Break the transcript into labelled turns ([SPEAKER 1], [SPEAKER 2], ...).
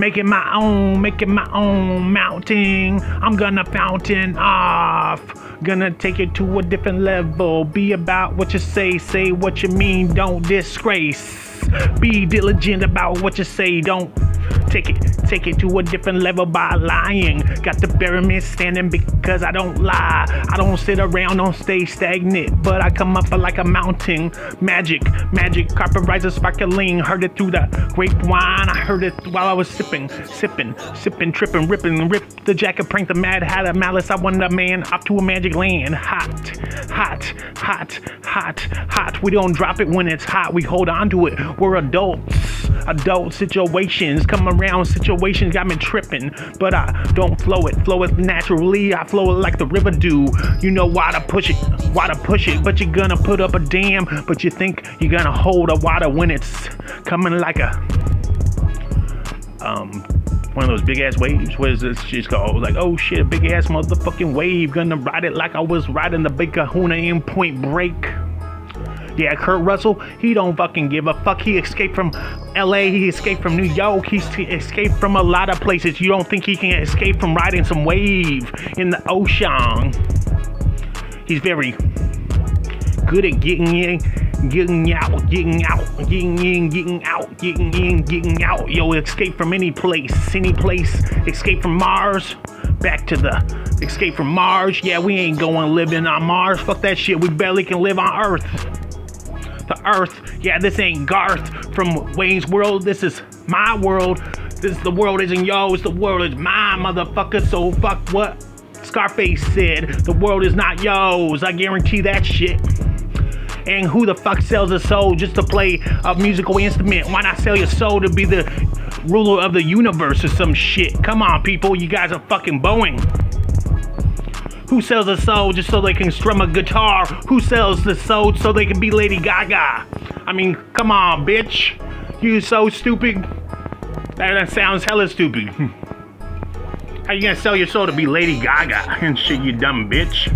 [SPEAKER 1] Making my own, making my own mountain. I'm gonna fountain off. Gonna take it to a different level. Be about what you say, say what you mean, don't disgrace. Be diligent about what you say, don't take it take it to a different level by lying. Got the pyramid standing because i don't lie. I don't sit around don't stay stagnant but i come up like a mountain. Magic magic carpet rises sparkling. Heard it through the grapevine i heard it while i was sipping sipping sipping tripping ripping. Rip the jacket prank the mad had a malice. I wanted a man up to a magic land. Hot hot hot hot hot. We don't drop it when it's hot. We hold on to it. We're adults adult situations come around situations got me tripping but i don't flow it flow it naturally i flow it like the river do you know why to push it why to push it but you're gonna put up a dam but you think you're gonna hold a water when it's coming like a um one of those big ass waves. What is this shit called? Like, oh shit, a big ass motherfucking wave. Gonna ride it like I was riding the big kahuna in point break. Yeah, Kurt Russell, he don't fucking give a fuck. He escaped from LA, he escaped from New York, he escaped from a lot of places. You don't think he can escape from riding some wave in the ocean? He's very good at getting in, getting out, getting out, getting in, getting out, getting in, getting out. Yo, escape from any place, any place. Escape from Mars, back to the escape from Mars. Yeah, we ain't going living on Mars. Fuck that shit. We barely can live on Earth. The Earth. Yeah, this ain't Garth from Wayne's World. This is my world. This the world isn't yours. The world is mine, motherfucker. So fuck what Scarface said. The world is not yours. I guarantee that shit. And who the fuck sells a soul just to play a musical instrument? Why not sell your soul to be the ruler of the universe or some shit? Come on, people, you guys are fucking Boeing. Who sells a soul just so they can strum a guitar? Who sells the soul so they can be Lady Gaga? I mean, come on, bitch. You so stupid. That, that sounds hella stupid. How you gonna sell your soul to be Lady Gaga and shit, you dumb bitch?